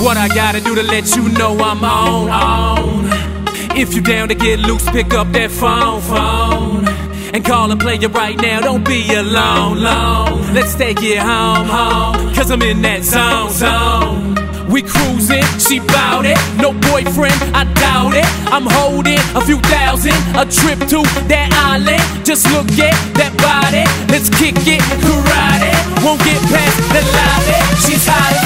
What I gotta do to let you know I'm on, on. If you down to get loose, pick up that phone, phone. And call a player right now, don't be alone, alone. Let's take it home, home. Cause I'm in that zone, zone. We cruising, she bout it. No boyfriend, I doubt it. I'm holding a few thousand, a trip to that island. Just look at that body, let's kick it, karate. Won't get past the lobby. She's hotter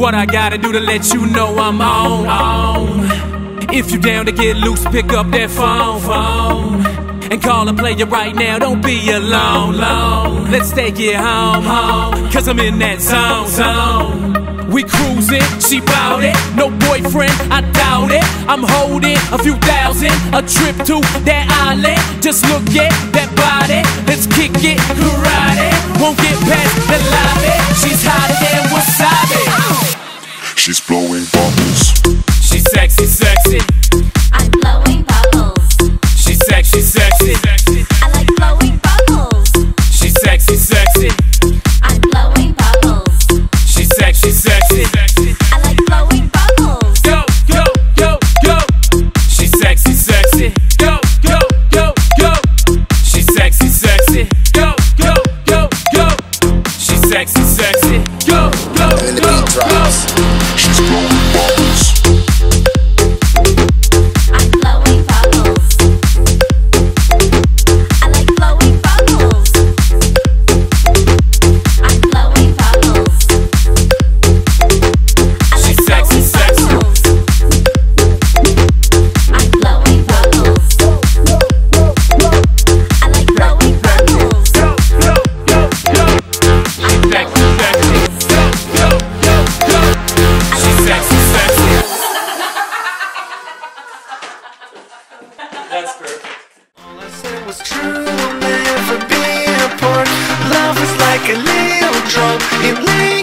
What I gotta do to let you know I'm on, on. If you down to get loose, pick up that phone, phone. And call a player right now, don't be alone, alone. Let's take it home, home. Cause I'm in that zone, zone. We cruising, she bout it. No boyfriend, I doubt it. I'm holding a few thousand, a trip to that island. Just look at that body, let's kick it, karate. Won't get past the lobby. Was true, we'll never be apart. Love is like a little leaves